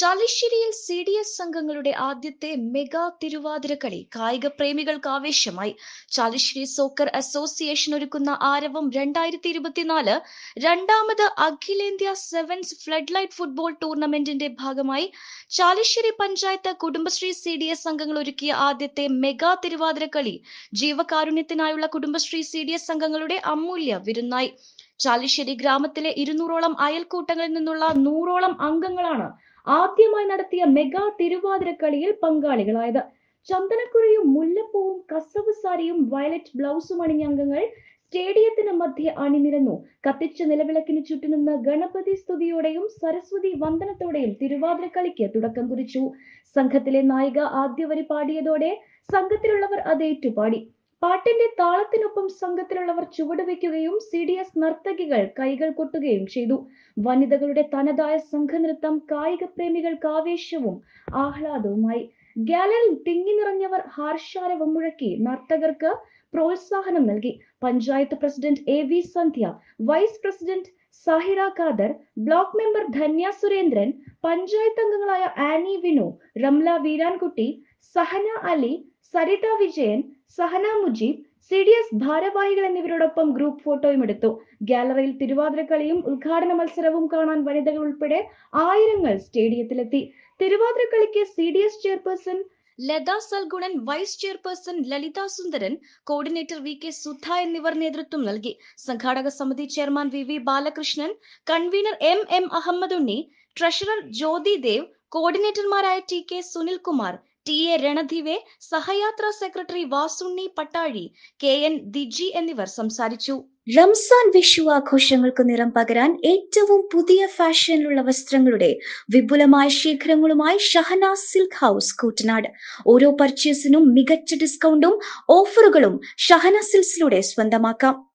ചാലിശ്ശേരിയിൽ C D S സംഘങ്ങളുടെ ആദ്യത്തെ mega Thiruvathirakali കായിക പ്രേമികൾക്ക് ആവേശമായി. ചാലിശ്ശേരി സോക്കർ അസോസിയേഷൻ ഒരുക്കുന്ന ആരവം രണ്ടായിരത്തി ഇരുപത്തിനാല് രണ്ടാമത് അഖിലേന്ത്യാ സെവൻസ് ഫ്ലഡ് ലൈറ്റ് ഫുട്ബോൾ ടൂർണമെന്റിന്റെ ഭാഗമായി Chalissery panchayat Kudumbashree C D S സംഘങ്ങൾ ഒരുക്കിയ ആദ്യത്തെ മെഗാ തിരുവാതിരക്കളി ജീവകാരുണ്യത്തിനായുള്ള കുടുംബശ്രീ സി ഡി എസ് സംഘങ്ങളുടെ അമൂല്യ വിരുന്നായി. ചാലിശ്ശേരി ഗ്രാമത്തിലെ ഇരുന്നൂറോളം അയൽക്കൂട്ടങ്ങളിൽ നിന്നുള്ള നൂറോളം അംഗങ്ങളാണ് ആദ്യമായി നടത്തിയ മെഗാ തിരുവാതിര കളിയിൽ പങ്കാളികളായത്. ചന്ദനക്കുറിയും മുല്ലപ്പൂവും കസവ് സാരിയും വയലറ്റ് ബ്ലൗസും അണിഞ്ഞ അംഗങ്ങൾ സ്റ്റേഡിയത്തിന് മധ്യ അണിനിരന്നു. കത്തിച്ച നിലവിളക്കിന് ചുറ്റുനിന്ന് ഗണപതി സ്തുതിയോടെയും സരസ്വതി വന്ദനത്തോടെയും തിരുവാതിര കളിക്ക് തുടക്കം കുറിച്ചു. സംഘത്തിലെ നായിക ആദ്യവരി പാടിയതോടെ സംഘത്തിലുള്ളവർ അത് ഏറ്റുപാടി. പാട്ടിന്റെ താളത്തിനൊപ്പം സംഘത്തിലുള്ളവർ ചുവടുവെക്കുകയും സി ഡി എസ് നർത്തകികൾ കൈകൾ കൊട്ടുകയും ചെയ്തു. വനിതകളുടെ തനതായ സംഘനൃത്തം കായിക പ്രേമികൾക്ക് ആവേശവും ആഹ്ലാദവുമായി. ഗാലറിൽ തിങ്ങി നിറഞ്ഞവർ ഹാർഷാരവം മുഴക്കി നർത്തകർക്ക് പ്രോത്സാഹനം നൽകി. Panchayat president A V Sandhya vice president Sahira Khader block member Dhanya Surendran panchayat അംഗങ്ങളായ ആനി വിനു റംല വീരാൻകുട്ടി സഹന അലി സരിത വിജയൻ സഹന മുജീബ് സി ഡി എസ് ഭാരവാഹികൾ എന്നിവരോടൊപ്പം ഗ്രൂപ്പ് ഫോട്ടോയും എടുത്തു. ഗാലറിയിൽ തിരുവാതിരക്കളിയും ഉദ്ഘാടന മത്സരവും കാണാൻ വനിതകൾ ഉൾപ്പെടെ ആയിരങ്ങൾ സ്റ്റേഡിയത്തിലെത്തി തിരുവാതിരക്കളിക്ക് C D S chairperson Latha Salgunan vice chairperson Lalitha Sundaran coordinator V K Sudha എന്നിവർ നേതൃത്വം നൽകി. സംഘാടക സമിതി chairman V V Balakrishnan convener M M Ahammed Unni treasurer Jyothi Dev കോർഡിനേറ്റർമാരായ T K Sunilkumar T A Ranadive സഹയാത്രാ secretary Vasunni Pattazhi K N Diji എന്നിവർ സംസാരിച്ചു. റംസാൻ വിഷു ആഘോഷങ്ങൾക്ക് നിറം പകരാൻ ഏറ്റവും പുതിയ ഫാഷനിലുള്ള വസ്ത്രങ്ങളുടെ വിപുലമായ ശേഖരങ്ങളുമായി ഷഹനാ സിൽക്ക് ഹൗസ് കൂട്ടനാട് ഓരോ പർച്ചേസിനും മികച്ച ഡിസ്കൗണ്ടും ഓഫറുകളും ഷഹന സിൽസിലൂടെ സ്വന്തമാക്കാം.